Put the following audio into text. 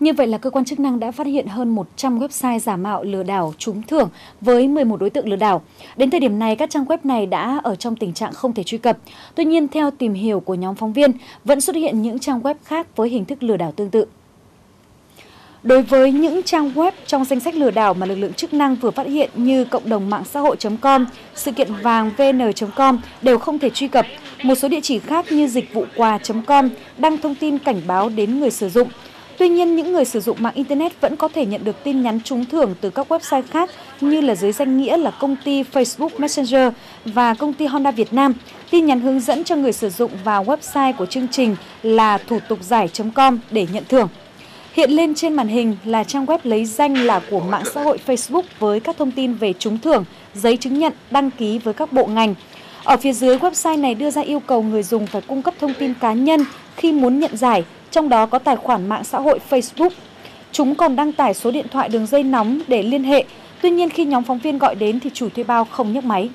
Như vậy là cơ quan chức năng đã phát hiện hơn 100 website giả mạo lừa đảo trúng thưởng với 11 đối tượng lừa đảo. Đến thời điểm này, các trang web này đã ở trong tình trạng không thể truy cập. Tuy nhiên, theo tìm hiểu của nhóm phóng viên, vẫn xuất hiện những trang web khác với hình thức lừa đảo tương tự. Đối với những trang web trong danh sách lừa đảo mà lực lượng chức năng vừa phát hiện như cộng đồng mạng xã hội.com, sự kiện vàng vn.com đều không thể truy cập. Một số địa chỉ khác như dịch vụ quà.com đăng thông tin cảnh báo đến người sử dụng. Tuy nhiên, những người sử dụng mạng Internet vẫn có thể nhận được tin nhắn trúng thưởng từ các website khác như là dưới danh nghĩa là công ty Facebook Messenger và công ty Honda Việt Nam. Tin nhắn hướng dẫn cho người sử dụng vào website của chương trình là thủ tục giải.com để nhận thưởng. Hiện lên trên màn hình là trang web lấy danh là của mạng xã hội Facebook với các thông tin về trúng thưởng, giấy chứng nhận, đăng ký với các bộ ngành. Ở phía dưới website này đưa ra yêu cầu người dùng phải cung cấp thông tin cá nhân khi muốn nhận giải, trong đó có tài khoản mạng xã hội Facebook. Chúng còn đăng tải số điện thoại đường dây nóng để liên hệ. Tuy nhiên khi nhóm phóng viên gọi đến thì chủ thuê bao không nhấc máy.